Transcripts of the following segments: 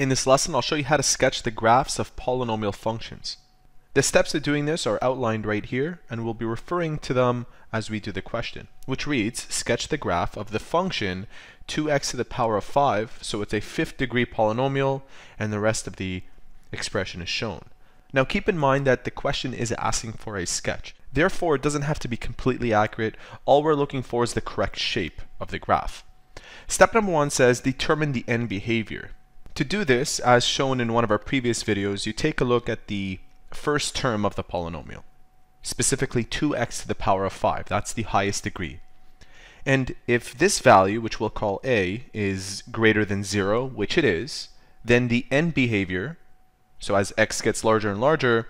In this lesson, I'll show you how to sketch the graphs of polynomial functions. The steps to doing this are outlined right here, and we'll be referring to them as we do the question, which reads, sketch the graph of the function 2x to the power of 5, so it's a fifth degree polynomial, and the rest of the expression is shown. Now keep in mind that the question is asking for a sketch. Therefore, it doesn't have to be completely accurate. All we're looking for is the correct shape of the graph. Step number one says determine the end behavior. To do this, as shown in one of our previous videos, you take a look at the first term of the polynomial, specifically 2x to the power of 5. That's the highest degree. And if this value, which we'll call a, is greater than 0, which it is, then the end behavior, so as x gets larger and larger,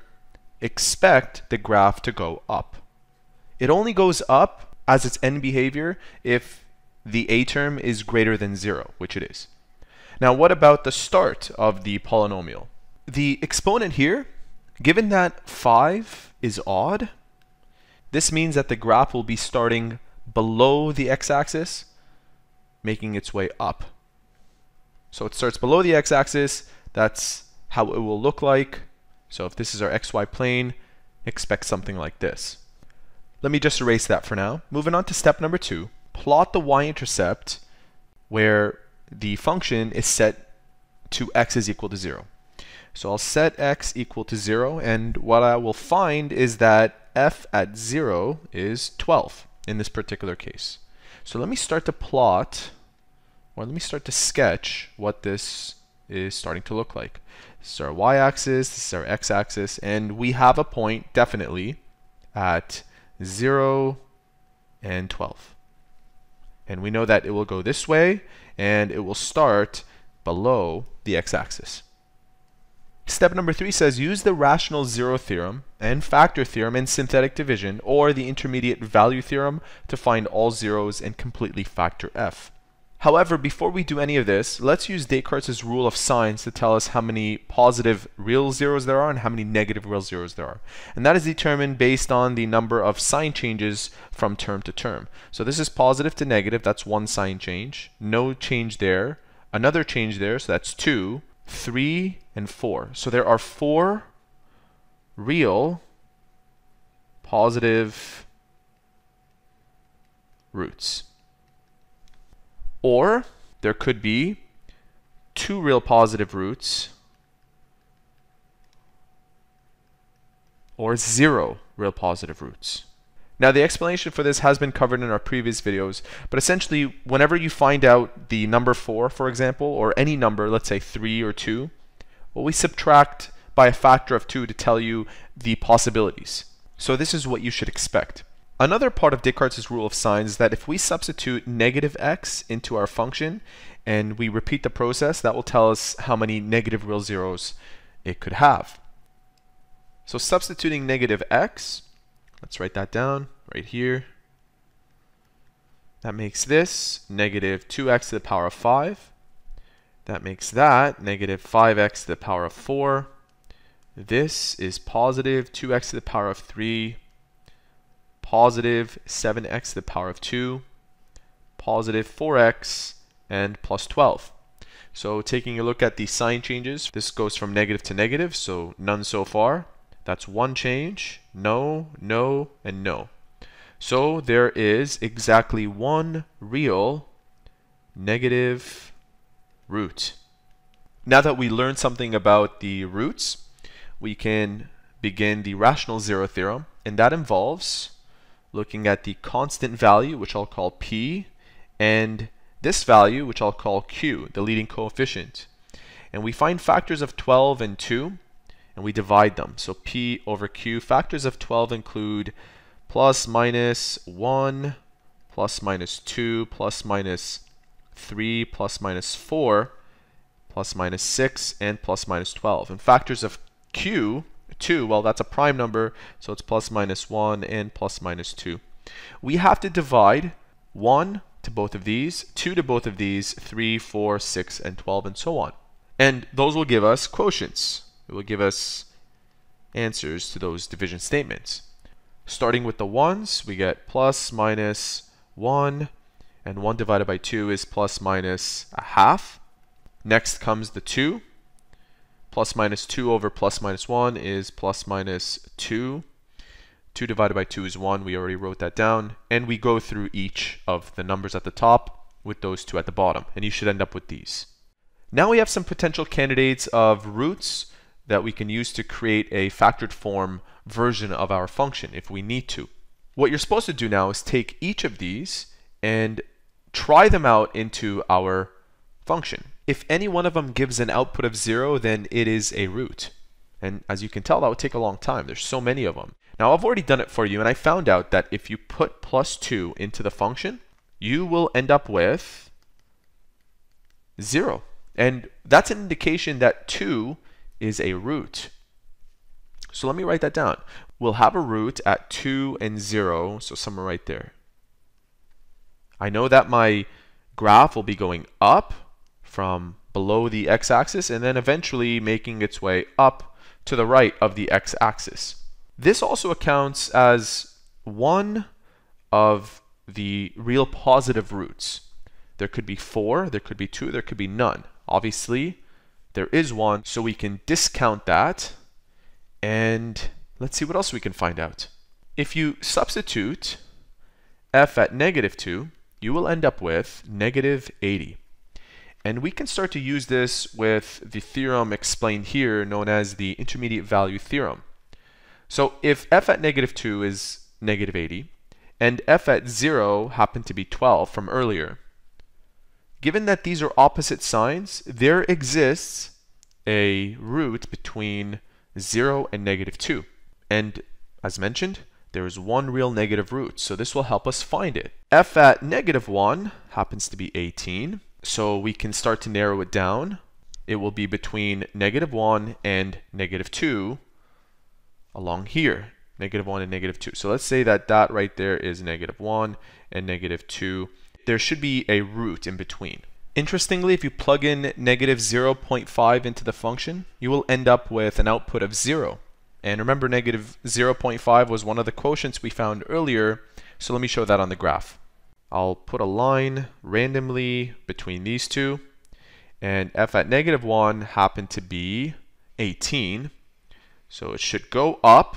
expect the graph to go up. It only goes up as its end behavior if the a term is greater than 0, which it is. Now, what about the start of the polynomial? The exponent here, given that 5 is odd, this means that the graph will be starting below the x-axis, making its way up. So it starts below the x-axis, that's how it will look like. So if this is our xy plane, expect something like this. Let me just erase that for now. Moving on to step number two, plot the y-intercept where the function is set to x is equal to 0. So I'll set x equal to 0, and what I will find is that f at 0 is 12 in this particular case. So let me start to plot, or let me start to sketch what this is starting to look like. This is our y-axis, this is our x-axis, and we have a point, definitely, at 0 and 12. And we know that it will go this way, and it will start below the x-axis. Step number three says use the rational zero theorem and factor theorem in synthetic division or the intermediate value theorem to find all zeros and completely factor f. However, before we do any of this, let's use Descartes' rule of signs to tell us how many positive real zeros there are and how many negative real zeros there are. And that is determined based on the number of sign changes from term to term. So this is positive to negative, that's one sign change. No change there. Another change there, so that's two, three, and four. So there are four real positive roots. Or there could be two real positive roots or zero real positive roots. Now the explanation for this has been covered in our previous videos, but essentially whenever you find out the number 4, for example, or any number, let's say 3 or 2, well we subtract by a factor of 2 to tell you the possibilities. So this is what you should expect. Another part of Descartes' rule of signs is that if we substitute negative x into our function and we repeat the process, that will tell us how many negative real zeros it could have. So substituting negative x, let's write that down right here. That makes this negative 2x to the power of 5. That makes that negative 5x to the power of 4. This is positive 2x to the power of 3 positive 7x to the power of 2, positive 4x, and plus 12. So taking a look at the sign changes, this goes from negative to negative, so none so far. That's one change, no, no, and no. So there is exactly one real negative root. Now that we learned something about the roots, we can begin the rational zero theorem, and that involves looking at the constant value, which I'll call P, and this value, which I'll call Q, the leading coefficient. And we find factors of 12 and 2, and we divide them. So P over Q. Factors of 12 include plus minus 1, plus minus 2, plus minus 3, plus minus 4, plus minus 6, and plus minus 12. And factors of Q 2, well, that's a prime number, so it's plus minus 1 and plus minus 2. We have to divide 1 to both of these, 2 to both of these, 3, 4, 6, and 12, and so on. And those will give us quotients. It will give us answers to those division statements. Starting with the 1s, we get plus minus 1, and 1 divided by 2 is plus minus a half. Next comes the 2, Plus minus 2 over plus minus 1 is plus minus 2. 2 divided by 2 is 1. We already wrote that down. And we go through each of the numbers at the top with those two at the bottom. And you should end up with these. Now we have some potential candidates of roots that we can use to create a factored form version of our function if we need to. What you're supposed to do now is take each of these and try them out into our function. If any one of them gives an output of 0, then it is a root. And as you can tell, that would take a long time. There's so many of them. Now, I've already done it for you, and I found out that if you put plus 2 into the function, you will end up with 0. And that's an indication that 2 is a root. So let me write that down. We'll have a root at 2 and 0, so somewhere right there. I know that my graph will be going up from below the x-axis and then eventually making its way up to the right of the x-axis. This also accounts as one of the real positive roots. There could be four, there could be two, there could be none. Obviously, there is one, so we can discount that. And let's see what else we can find out. If you substitute f at negative 2, you will end up with negative 80. And we can start to use this with the theorem explained here known as the intermediate value theorem. So if f at negative 2 is negative 80, and f at 0 happened to be 12 from earlier, given that these are opposite signs, there exists a root between 0 and negative 2. And as mentioned, there is one real negative root, so this will help us find it. f at negative 1 happens to be 18, so we can start to narrow it down. It will be between negative 1 and negative 2, along here, negative 1 and negative 2. So let's say that that right there is negative 1 and negative 2. There should be a root in between. Interestingly, if you plug in negative 0.5 into the function, you will end up with an output of 0. And remember, negative 0.5 was one of the quotients we found earlier, so let me show that on the graph. I'll put a line randomly between these two, and f at negative 1 happened to be 18, so it should go up,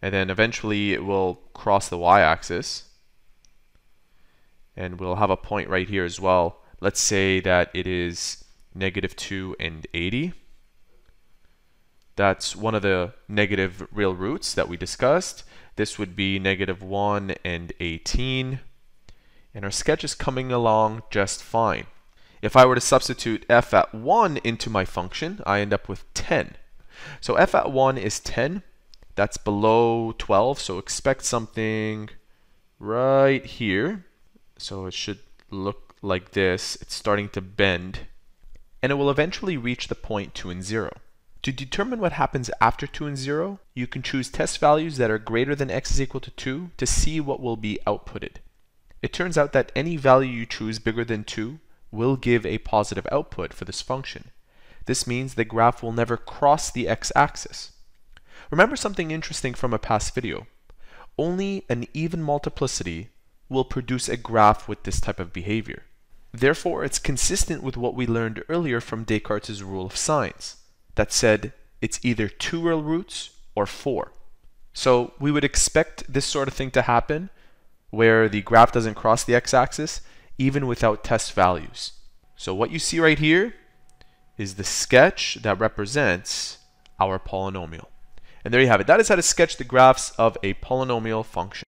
and then eventually it will cross the y-axis. And we'll have a point right here as well. Let's say that it is negative 2 and 80. That's one of the negative real roots that we discussed. This would be negative 1 and 18. And our sketch is coming along just fine. If I were to substitute f at 1 into my function, I end up with 10. So f at 1 is 10. That's below 12, so expect something right here. So it should look like this. It's starting to bend. And it will eventually reach the point 2 and 0. To determine what happens after 2 and 0, you can choose test values that are greater than x is equal to 2 to see what will be outputted. It turns out that any value you choose bigger than 2 will give a positive output for this function. This means the graph will never cross the x-axis. Remember something interesting from a past video. Only an even multiplicity will produce a graph with this type of behavior. Therefore, it's consistent with what we learned earlier from Descartes' rule of signs that said it's either two real roots or four. So we would expect this sort of thing to happen where the graph doesn't cross the x-axis even without test values. So what you see right here is the sketch that represents our polynomial. And there you have it. That is how to sketch the graphs of a polynomial function.